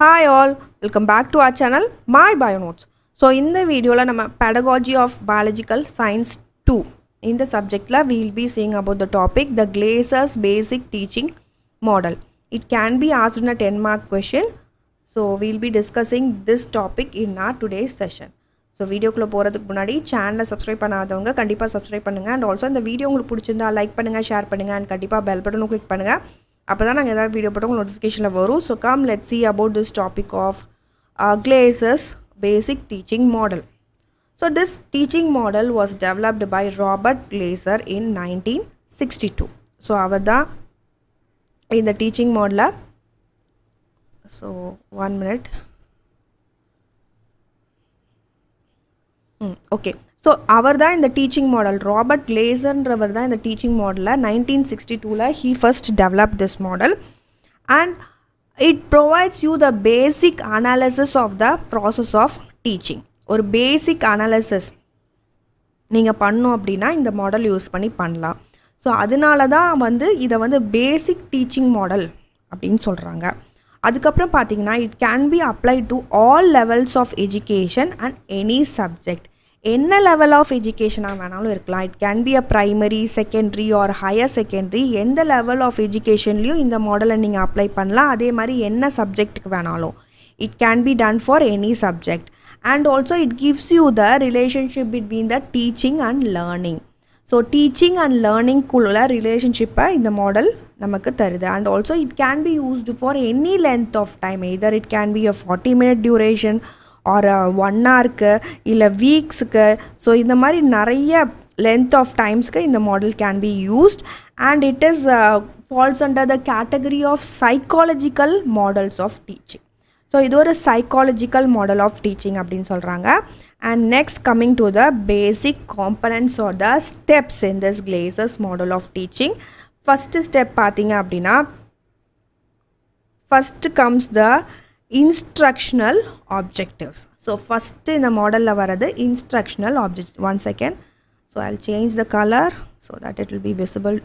Hi all welcome back to our channel my bio notes so இந்த வீடியோவில் நம்ம pedagogy of biological science two இந்த சப்ஜெக்டில் we'll be seeing about the topic the Glaser's basic teaching model it can be asked in a ten mark question so we'll be discussing this topic in our today session so வீடியோக்குள்ளே போகிறதுக்கு முன்னாடி சேனலை subscribe பண்ணாதவங்க கண்டிப்பாக subscribe பண்ணுங்கள் and also இந்த video உங்களுக்கு பிடிச்சிருந்தா லைக் பண்ணுங்கள் ஷேர் பண்ணுங்கள் அண்ட் கண்டிப்பாக பெல் பட்டனும் கிளிக் பண்ணுங்கள் அப்போ தான் நாங்கள் ஏதாவது வீடியோ போட்டோம் நோட்டிஃபிகேஷனில் வரும். So come let see about this topic of Glaser's basic teaching model so this teaching model was developed by Robert Glaser in nineteen sixty two so அவர் தான் இந்த டீச்சிங் மாடலை so one minute hmm okay so அவர் தான் இந்த teaching model Robert கிளேசர்ன்றவர் தான் இந்த teaching மாடலில் nineteen sixty டூவில் he first develop this model and it provides you the basic analysis of the process of teaching ஒரு பேசிக் அனாலிசிஸ் நீங்கள் பண்ணோம் அப்படின்னா இந்த மாடல் யூஸ் பண்ணி பண்ணலாம். ஸோ அதனால தான் வந்து இதை வந்து பேசிக் டீச்சிங் மாடல் அப்படின்னு சொல்கிறாங்க அதுக்கப்புறம் பார்த்தீங்கன்னா it can be apply to all levels of education and any subject என்ன லெவல் ஆஃப் எஜுகேஷனாக வேணாலும் இருக்கலாம். It can be a primary secondary or higher secondary எந்த லெவல் ஆஃப் எஜுகேஷன்லேயும் இந்த மாடலை நீங்கள் அப்ளை பண்ணலாம். அதே மாதிரி என்ன சப்ஜெக்ட்டுக்கு வேணாலும். It can be done for any subject and also it gives you the relationship between the teaching and learning so teaching and லேர்னிங்குள்ள ரிலேஷன்ஷிப்பை இந்த மாடல் நமக்கு தருது. And also it can be used for any length of time either it can be a forty minute duration or one ஹவருக்கு இல்லை வீக்ஸுக்கு so இந்த மாதிரி நிறைய length of டைம்ஸ்க்கு இந்த model can be used and it is falls under the category of psychological models of teaching so இது ஒரு psychological model of teaching அப்படின்னு சொல்கிறாங்க and next coming to the basic components or the steps in this Glaser's model of teaching first step பார்த்தீங்க அப்படின்னா first comes the instructional objectives so first இந்த மாடலில் வர்றது instructional object one second so I change the colour so that it will be visible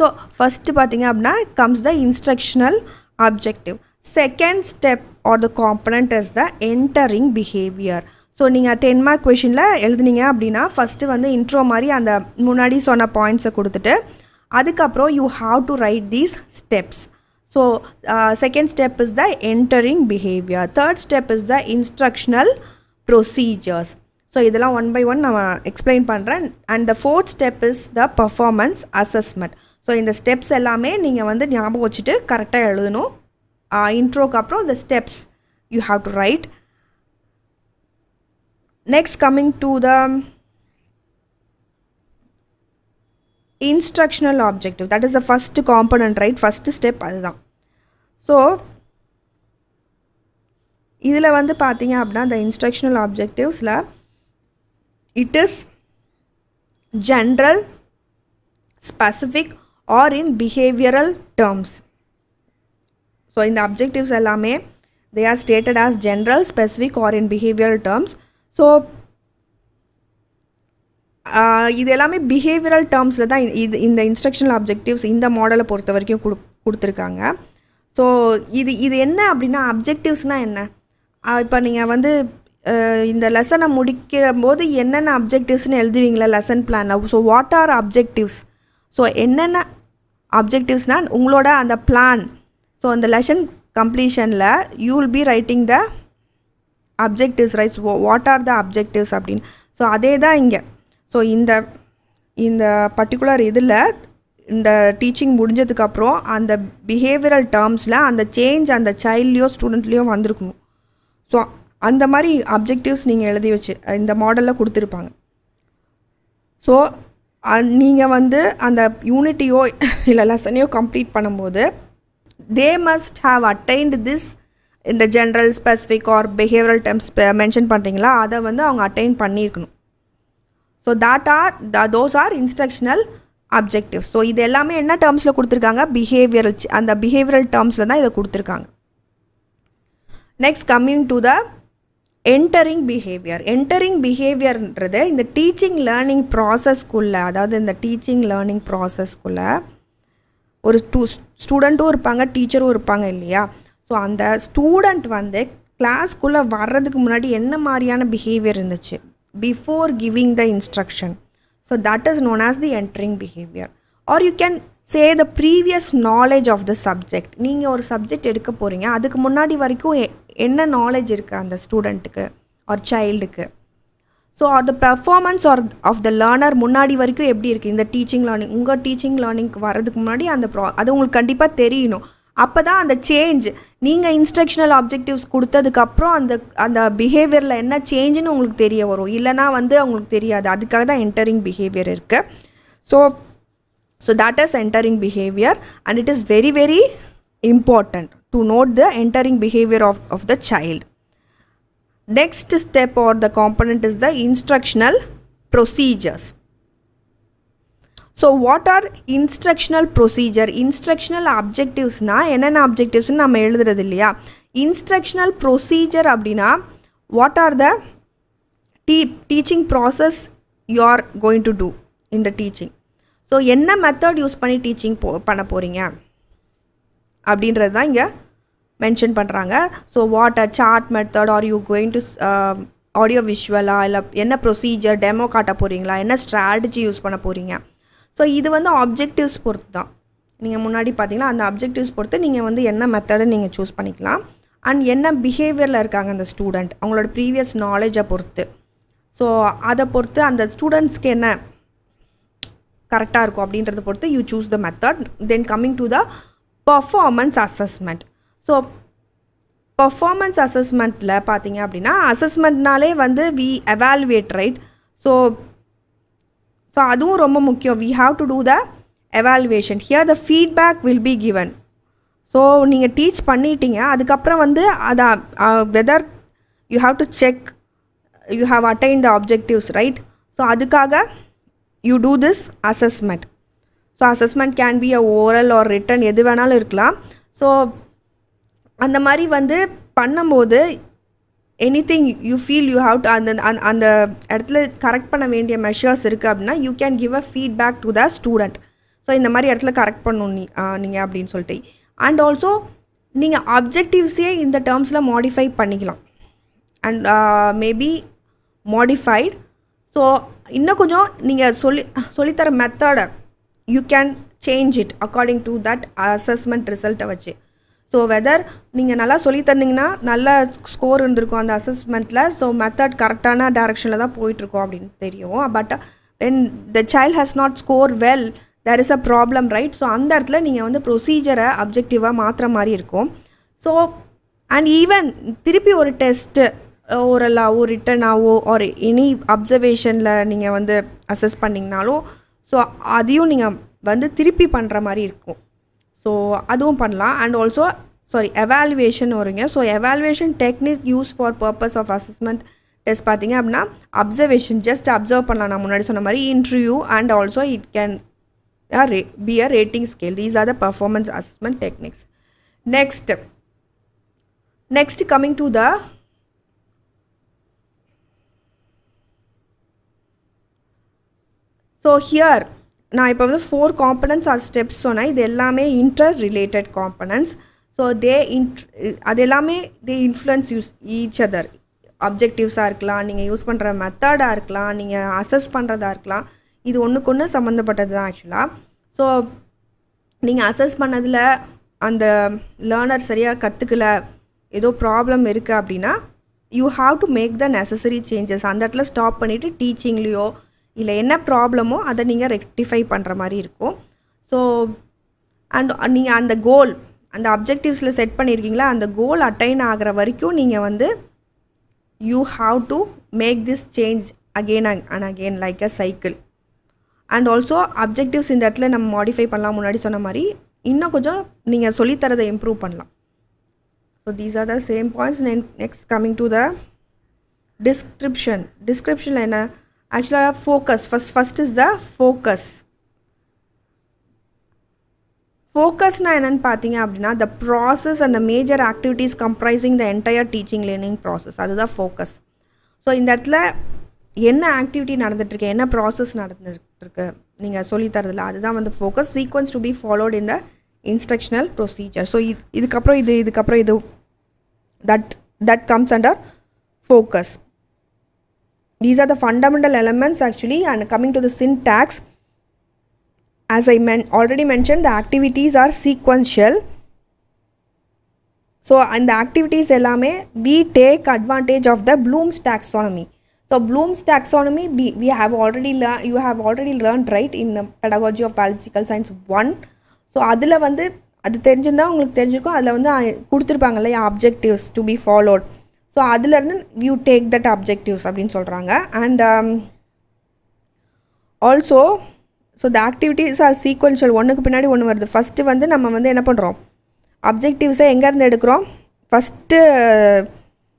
so first பார்த்தீங்க அப்படின்னா comes the instructional objective second step or the component is the entering behaviour so நீங்கள் ten mark கொஷினில் எழுதுனீங்க அப்படின்னா first வந்து intro மாதிரி அந்த முன்னாடி சொன்ன பாயிண்ட்ஸை கொடுத்துட்டு அதுக்கப்புறம் you have to write these steps so second step is the entering behaviour third step is the instructional procedures so இதெல்லாம் ஒன் பை ஒன் நான் எக்ஸ்பிளைன் பண்ணுறேன் and the fourth step is the performance assessment so இந்த steps எல்லாமே நீங்கள் வந்து ஞாபகம் வச்சுட்டு கரெக்டாக எழுதணும். இன்ட்ரோக்கு அப்புறம் the steps you have to write next coming to the instructional objective that is the first component right first step அதுதான் ஸோ இதில் வந்து பார்த்தீங்க அப்படின்னா the instructional objectivesல it is general specific or in behavioral terms so இந்த objectives எல்லாமே they are stated as general specific or in behavioural terms so இது எல்லாமே behavioural டேர்ம்ஸில் தான் இது இந்த இன்ஸ்ட்ரக்ஷனல் அப்ஜெக்டிவ்ஸ் இந்த மாடலை பொறுத்த வரைக்கும் கொடு கொடுத்துருக்காங்க. ஸோ இது இது என்ன அப்படின்னா அப்ஜெக்டிவ்ஸ்னால் என்ன? இப்போ நீங்கள் வந்து இந்த லெசனை முடிக்கிற போது என்னென்ன அப்ஜெக்டிவ்ஸ்னு எழுதுவீங்களா லெசன் பிளானில் so what are objectives so என்னென்ன அப்ஜெக்டிவ்ஸ்னால் உங்களோட அந்த பிளான் ஸோ அந்த lesson கம்ப்ளீஷனில் you will be writing the objectives rights what are the objectives அப்படின்னு. ஸோ அதே தான் இங்கே. ஸோ இந்த இந்த பர்டிகுலர் இதில் இந்த டீச்சிங் முடிஞ்சதுக்கப்புறம் அந்த பிஹேவியரல் டேர்ம்ஸில் அந்த சேஞ்ச் அந்த சைல்ட்லேயோ ஸ்டூடெண்ட்லேயோ வந்திருக்கணும். ஸோ அந்த மாதிரி அப்ஜெக்டிவ்ஸ் நீங்கள் எழுதி வச்சு இந்த மாடலில் கொடுத்துருப்பாங்க. ஸோ நீங்கள் வந்து அந்த யூனிட்டியோ இல்லை லெசனையோ கம்ப்ளீட் பண்ணும்போது they must have attained this இந்த general specific or behavioural terms mention பண்ணுறீங்களா அதை வந்து அவங்க அட்டைன் பண்ணியிருக்கணும். So that are the those are instructional objectives so இது எல்லாமே என்ன டேர்ம்ஸில் கொடுத்துருக்காங்க? பிஹேவியரல் அந்த பிஹேவியரல் டேர்ம்ஸில் தான் இதை கொடுத்துருக்காங்க. Next coming to the entering behaviour entering பிஹேவியர்ன்றது இந்த டீச்சிங் லேர்னிங் ப்ராசஸ்க்குள்ளே அதாவது இந்த டீச்சிங் லேர்னிங் ப்ராசஸ்க்குள்ளே ஒரு ஸ்டூ ஸ்டூடெண்ட்டும் இருப்பாங்க டீச்சரும் இருப்பாங்க இல்லையா? ஸோ ஸோ அந்த ஸ்டூடெண்ட் வந்து கிளாஸ்க்குள்ளே வர்றதுக்கு முன்னாடி என்ன மாதிரியான பிஹேவியர் இருந்துச்சு? Before giving the instruction so that is known as the entering behaviour or you can say the previous knowledge of the subject நீங்கள் ஒரு சப்ஜெக்ட் எடுக்க போகிறீங்க அதுக்கு முன்னாடி வரைக்கும் எ- என்ன நாலேஜ் இருக்குது அந்த ஸ்டூடெண்ட்டுக்கு R சைல்டுக்கு so the performance or of the learner முன்னாடி வரைக்கும் எப்படி இருக்குது இந்த டீச்சிங் லேர்னிங் உங்கள் டீச்சிங் லேர்னிங்க்கு வரதுக்கு முன்னாடி அந்த ப்ரா அது உங்களுக்கு கண்டிப்பாக தெரியணும். அப்போ தான் அந்த சேஞ்ச் நீங்கள் இன்ஸ்ட்ரக்ஷனல் ஆப்ஜெக்டிவ்ஸ் கொடுத்ததுக்கப்புறம் அந்த அந்த பிஹேவியரில் என்ன சேஞ்சுன்னு உங்களுக்கு தெரிய வரும் இல்லைனா வந்து அவங்களுக்கு தெரியாது அதுக்காக தான் என்டரிங் பிஹேவியர் இருக்குது so so that is entering behaviour and it is very very important to note the entering behaviour of of the child next step or the component is the instructional procedures so what are instructional procedure instructional அப்ஜெக்டிவ்ஸ்னால் என்னென்ன அப்ஜெக்டிவ்ஸ்னு நம்ம எழுதுறது இல்லையா? Instructional procedure அப்படின்னா what are the tea teaching process you are going to do இந்த teaching so என்ன method use பண்ணி teaching போ பண்ண போகிறீங்க அப்படின்றது தான் இங்கே மென்ஷன் பண்ணுறாங்க so what a sort method um, are you going to audio விஷுவலா இல்லை என்ன ப்ரொசீஜர் டெமோ காட்ட போகிறீங்களா என்ன ஸ்ட்ராட்டஜி யூஸ் பண்ண போகிறீங்க ஸோ இது வந்து ஆப்ஜெக்டிவ்ஸ் பொறுத்து தான் நீங்கள் முன்னாடி பார்த்தீங்கன்னா அந்த அப்ஜெக்டிவ்ஸ் பொறுத்து நீங்கள் வந்து என்ன மெத்தடை நீங்கள் சூஸ் பண்ணிக்கலாம். அண்ட் என்ன பிஹேவியரில் இருக்காங்க அந்த ஸ்டூடெண்ட் அவங்களோட ப்ரீவியஸ் நாலேஜை பொறுத்து. ஸோ அதை பொறுத்து அந்த ஸ்டூடெண்ட்ஸ்க்கு என்ன கரெக்டாக இருக்கும் அப்படின்றத பொறுத்து you choose the method then coming to the performance assessment so performance அசஸ்மெண்ட்டில் பார்த்தீங்க அப்படின்னா அசஸ்மெண்ட்னாலே வந்து we evaluate right so so அதுவும் ரொம்ப முக்கியம். We have to do the evaluation here the feedback will be given so நீங்கள் டீச் பண்ணிட்டீங்க. அதுக்கப்புறம் வந்து அதை whether you have to check you have attain the objectives right so அதுக்காக you do this assessment so assessment can be a oral or written எது வேணாலும் இருக்கலாம். So அந்த மாதிரி வந்து பண்ணும்போது anything you feel you have to அந்த அந்த- அந்த இடத்துல கரெக்ட் பண்ண வேண்டிய மெஷர்ஸ் இருக்குது அப்படின்னா you can give a feedback to the student so இந்த மாதிரி இடத்துல கரெக்ட் பண்ணணும் நீ நீங்கள் அப்படின்னு சொல்லிட்டு. அண்ட் ஆல்சோ நீங்கள் அப்ஜெக்டிவ்ஸே இந்த டேர்ம்ஸில் மாடிஃபை பண்ணிக்கலாம். அண்ட் மேபி மாடிஃபைட் ஸோ இன்னும் கொஞ்சம் நீங்கள் சொல்லி சொல்லித்தர மெத்தடை you can change it according to that assessment ரிசல்ட்டை வச்சு. ஸோ வெதர் நீங்கள் நல்லா சொல்லித் தந்தீங்கன்னா நல்ல ஸ்கோர் இருந்திருக்கும் அந்த அசஸ்மெண்ட்டில் ஸோ மெத்தட் கரெக்டான டேரெக்ஷனில் தான் போயிட்டுருக்கோம் அப்படின்னு தெரியும். But when the child has not score well there is a problem right so அந்த இடத்துல நீங்கள் வந்து ப்ரொசீஜரை அப்ஜெக்டிவாக மாற்றுற மாதிரி இருக்கும். ஸோ அண்ட் ஈவன் திருப்பி ஒரு டெஸ்ட்டு ஓரலாவோ ரிட்டனாவோ ஒரு எனி அப்சர்வேஷனில் நீங்கள் வந்து அசஸ் பண்ணிங்கனாலும் ஸோ அதையும் நீங்கள் வந்து திருப்பி பண்ணுற மாதிரி இருக்கும். ஸோ அதுவும் பண்ணலாம். அண்ட் ஆல்சோ சாரி எவாலுவேஷன் வருங்க. So evaluation technique use for purpose of assessment test பார்த்தீங்க அப்படின்னா அப்சர்வேஷன் ஜஸ்ட் அப்சர்வ் பண்ணலாம். நான் முன்னாடி சொன்ன மாதிரி interview and also it can be a rating scale these are the performance assessment techniques next next coming to the so here நான் இப்போ வந்து ஃபோர் காம்பனன்ட்ஸ் ஆர் ஸ்டெப்ஸ் சொன்னேன். இது எல்லாமே interrelated components so they int அது எல்லாமே they influence use each other அப்ஜெக்டிவ்ஸாக இருக்கலாம் நீங்கள் யூஸ் பண்ணுற மெத்தடாக இருக்கலாம் நீங்கள் அசஸ் பண்ணுறதா இருக்கலாம். இது ஒன்றுக்கு ஒன்று சம்மந்தப்பட்டது தான் ஆக்சுவலாக ஸோ நீங்கள் அசஸ் பண்ணதில் அந்த லேர்னர் சரியாக கற்றுக்கல ஏதோ ப்ராப்ளம் இருக்குது அப்படின்னா you have to make the necessary changes அந்த இடத்துல ஸ்டாப் பண்ணிவிட்டு டீச்சிங்லேயோ இல்லை என்ன ப்ராப்ளமோ அதை நீங்கள் ரெக்டிஃபை பண்ணுற மாதிரி இருக்கும். ஸோ அண்ட் நீங்கள் அந்த கோல் அந்த அப்ஜெக்டிவ்ஸில் செட் பண்ணியிருக்கீங்களா அந்த கோல் அட்டைன் ஆகிற வரைக்கும் நீங்கள் வந்து you have to make this change again and again like a cycle and also objectives இந்த இடத்துல நம்ம மாடிஃபை பண்ணலாம். முன்னாடி சொன்ன மாதிரி இன்னும் கொஞ்சம் நீங்கள் சொல்லித்தரதை இம்ப்ரூவ் பண்ணலாம். So these are the same points next coming to the description டிஸ்கிரிப்ஷனில் என்ன? ஆக்சுவலாக focus first first is the focus ஃபோக்கஸ்னால் என்னென்னு பார்த்தீங்க அப்படின்னா த ப்ராசஸ் அந்த major activities comprising the entire teaching learning process அதுதான் ஃபோக்கஸ் ஸோ இந்த இடத்துல என்ன ஆக்டிவிட்டி நடந்துகிட்ருக்கு என்ன ப்ராசஸ் நடந்துட்டுருக்கு நீங்கள் சொல்லித்தரதில்ல அதுதான் வந்து focus sequence to be followed in the instructional procedure so இது இதுக்கப்புறம் இது இதுக்கப்புறம் இது that that comes under focus these are the fundamental elements actually and coming to the syntax as i men- already mentioned the activities are sequential so அந்த activities எல்லாமே we take advantage of the Bloom's taxonomy so Bloom's taxonomy we we have already learn you have already learn right in pedagogy of biological science one so அதில் வந்து அது தெரிஞ்சிருந்தால் உங்களுக்கு தெரிஞ்சிருக்கும் அதில் வந்து அஹ், கொடுத்துருப்பாங்க இல்லையா objectives to be followed so அதுலேருந்து யூ டேக் தட் அப்ஜெக்டிவ்ஸ் அப்படின்னு சொல்கிறாங்க and also so the activities are sequential ஒன்றுக்கு பின்னாடி ஒன்று வருது. ஃபஸ்ட்டு வந்து நம்ம வந்து என்ன பண்ணுறோம் அப்ஜெக்டிவ்ஸை எங்கேருந்து எடுக்கிறோம்? ஃபஸ்ட்டு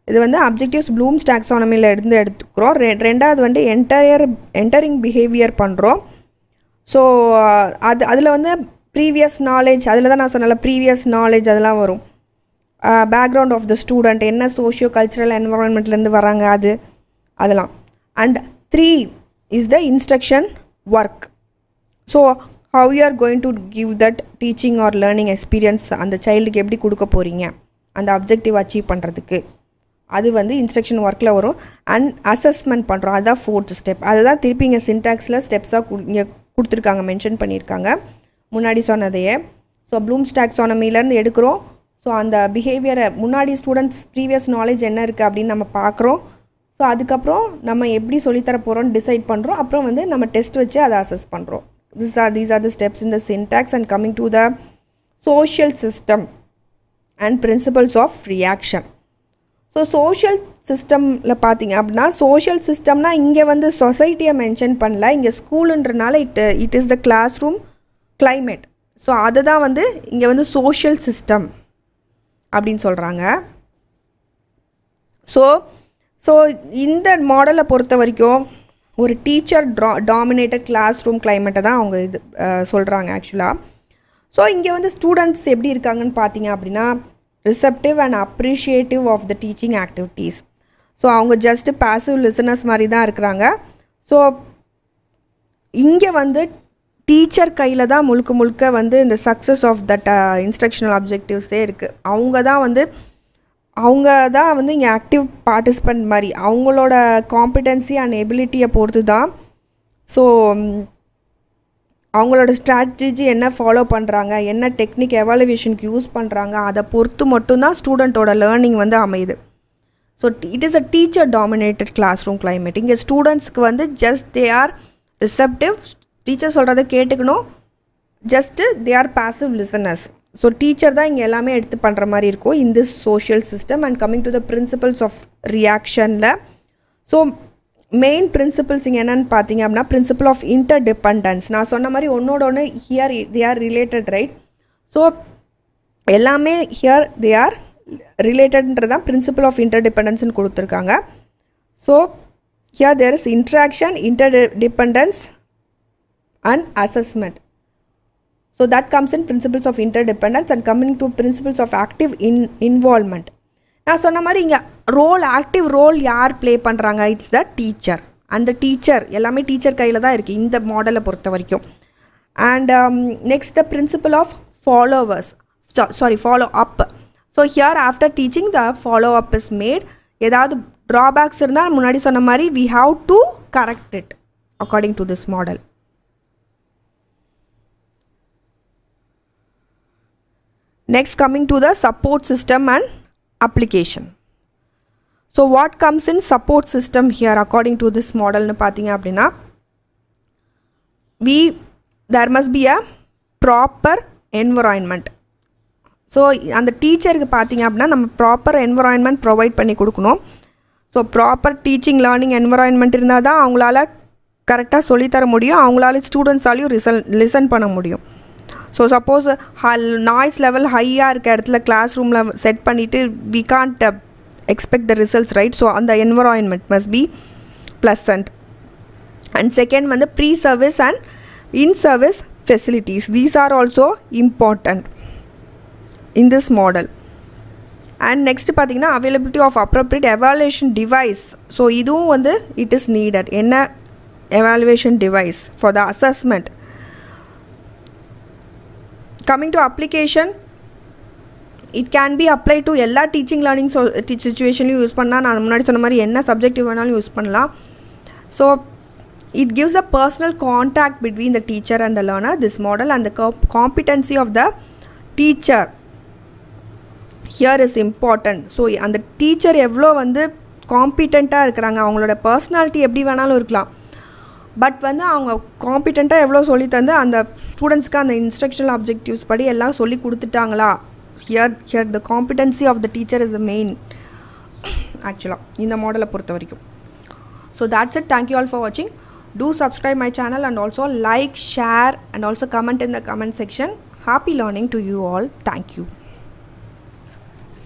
இது வந்து அப்ஜெக்டிவ்ஸ் ப்ளூம்ஸ் டாக்ஸானமியில் இருந்து எடுத்துக்கிறோம் ரெ ரெண்டாவது வந்து என்டையர் என்டரிங் பிஹேவியர் பண்ணுறோம் ஸோ அது அதில் வந்து ப்ரீவியஸ் நாலேஜ் அதில் தான் நான் சொன்னல ப்ரீவியஸ் நாலேஜ் அதெல்லாம் வரும். பேக்ரவுண்ட் ஆஃப் த ஸ்டூடெண்ட் என்ன சோஷியோ கல்ச்சுரல் என்வரான்மெண்ட்லேருந்து வராங்க அது அதெல்லாம். And three is the instruction work so how you are going to give that teaching or learning experience அந்த சைல்டுக்கு எப்படி கொடுக்க போகிறீங்க அந்த அப்ஜெக்டிவ் அச்சீவ் பண்ணுறதுக்கு அது வந்து இன்ஸ்ட்ரக்ஷன் ஒர்க்கில் வரும். அண்ட் அசஸ்மெண்ட் பண்ணுறோம் அதுதான் ஃபோர்த் ஸ்டெப் அதுதான் திருப்பி இங்கே சின்டாக்ஸில் ஸ்டெப்ஸாக இங்கே கொடுத்துருக்காங்க மென்ஷன் பண்ணியிருக்காங்க. முன்னாடி சொன்னதையே. ஸோ ப்ளூம்ஸ் டாக்ஸானமிலேருந்து எடுக்கிறோம். ஸோ அந்த பிஹேவியரை முன்னாடி ஸ்டூடெண்ட்ஸ் ப்ரீவியஸ் நாலேஜ் என்ன இருக்குது அப்படின்னு நம்ம பார்க்குறோம் ஸோ அதுக்கப்புறம் நம்ம எப்படி சொல்லித்தர போகிறோம்னு டிசைட் பண்ணுறோம் அப்புறம் வந்து நம்ம டெஸ்ட் வச்சு அதை அசஸ் பண்ணுறோம் this are these are the steps in the syntax and coming to the social system and principles of reaction so social சிஸ்டமில் பார்த்தீங்க அப்படின்னா சோஷியல் சிஸ்டம்னா இங்கே வந்து சொசைட்டியை மென்ஷன் பண்ணல. இங்கே ஸ்கூலுன்றனால it it is the class room climate so அதுதான் வந்து இங்கே வந்து சோஷியல் சிஸ்டம் அப்படின்னு சொல்கிறாங்க ஸோ ஸோ இந்த மாடலை பொறுத்த வரைக்கும் ஒரு டீச்சர் ட்ரா டாமினேட்டட் கிளாஸ் ரூம் கிளைமேட்டை தான் அவங்க இது சொல்கிறாங்க ஆக்சுவலாக ஸோ இங்கே வந்து ஸ்டூடெண்ட்ஸ் எப்படி இருக்காங்கன்னு பார்த்தீங்க அப்படின்னா receptive and appreciative of the teaching activities so அவங்க ஜஸ்ட்டு பாசிவ் லிசனர்ஸ் மாதிரி தான் இருக்கிறாங்க. ஸோ இங்கே வந்து டீச்சர் கையில் தான் முழுக்க முழுக்க வந்து இந்த சக்ஸஸ் ஆஃப் தட் இன்ஸ்ட்ரக்ஷனல் அப்ஜெக்டிவ்ஸே இருக்குது அவங்க தான் வந்து அவங்க தான் வந்து இங்கே ஆக்டிவ் பார்ட்டிசிபெண்ட் மாதிரி அவங்களோட காம்பிடென்சி அண்ட் எபிலிட்டியை பொறுத்து தான். ஸோ அவங்களோட ஸ்ட்ராட்டஜி என்ன ஃபாலோ பண்ணுறாங்க என்ன டெக்னிக் எவாலுவேஷனுக்கு யூஸ் பண்ணுறாங்க அதை பொறுத்து மட்டும்தான் ஸ்டூடெண்ட்டோட லேர்னிங் வந்து அமையுது. So it is a teacher dominated class room climate இங்கே ஸ்டூடெண்ட்ஸ்க்கு வந்து just they are receptive teacher சொல்கிறத கேட்டுக்கணும். Just they are passive listeners so teacher தான் இங்கே எல்லாமே எடுத்து பண்ணுற மாதிரி இருக்கும் in this social system and coming to the principles of ரியாக்ஷனில் so main principles இங்கே என்னென்னு பார்த்தீங்க அப்படின்னா பிரின்சிபல் ஆஃப் இன்டர் டிபெண்டன்ஸ் நான் சொன்ன மாதிரி ஒன்னோட ஒன்று here they are related right so எல்லாமே ஹியர் தே ஆர் ரிலேட்டட்ன்றது தான் பிரின்சிபல் ஆஃப் இன்டர் டிபெண்டன்ஸ்னு கொடுத்துருக்காங்க. So here there is interaction interdependence and assessment So that comes in principles of interdependence and coming to principles of active in involvement. நான் சொன்ன மாதிரி இங்கே ரோல் ஆக்டிவ் ரோல் யார் ப்ளே பண்ணுறாங்க இட்ஸ் த டீச்சர் அந்த டீச்சர் எல்லாமே teacher கையில் தான் இருக்குது இந்த மாடலை பொறுத்த வரைக்கும். And next the principle of followers sorry follow up so here after teaching the follow up is made ஏதாவது ட்ராபேக்ஸ் இருந்தால் முன்னாடி சொன்ன மாதிரி we have to correct it according to this model Next coming to the support system and application. So what comes in support system here according to this model னு பார்த்தீங்க அப்படின்னா we there must be a proper environment. So அந்த டீச்சருக்கு பார்த்தீங்க அப்படின்னா நம்ம proper environment provide பண்ணி கொடுக்கணும் so proper teaching learning environment இருந்தால் தான் அவங்களால கரெக்டாக சொல்லித்தர முடியும் அவங்களால ஸ்டூடெண்ட்ஸாலையும் ரிசல் லிசன் பண்ண முடியும் ஸோ சப்போஸ் நாய்ஸ் லெவல் ஹையாக இருக்க இடத்துல கிளாஸ் ரூமில் செட் பண்ணிவிட்டு we can't expect the results right so அந்த environment must be pleasant and second வந்து pre service and in service facilities these are also important in this model and next பார்த்தீங்கன்னா availability of appropriate evaluation device so இதுவும் வந்து it is needed என்ன evaluation device for the assessment coming to application it can be apply to எல்லா teaching learning so சுச்சுவேஷன்லையும் use பண்ணால் நான் முன்னாடி சொன்ன மாதிரி என்ன சப்ஜெக்டிவ் வேணாலும் யூஸ் பண்ணலாம். So it gives a personal contact between the teacher and the learner this model and the competency of the teacher here is important so அந்த டீச்சர் எவ்வளோ வந்து காம்பிட்டண்ட்டாக இருக்கிறாங்க அவங்களோட பர்சனாலிட்டி எப்படி வேணாலும் இருக்கலாம். பட் வந்து அவங்க காம்பிடெண்ட்டாக எவ்வளோ சொல்லி தந்து அந்த ஸ்டூடெண்ட்ஸ்க்கு அந்த இன்ஸ்ட்ரக்ஷனல் அப்ஜெக்டிவ்ஸ் படி எல்லாம் சொல்லி கொடுத்துட்டாங்களா here here the competence of the teacher is the main ஆக்சுவலாக இந்த மாடலை பொறுத்த வரைக்கும் so that's it thank you all for வாட்சிங் do subscribe my channel and also like share and also comment in the comment section happy learning to you all thank you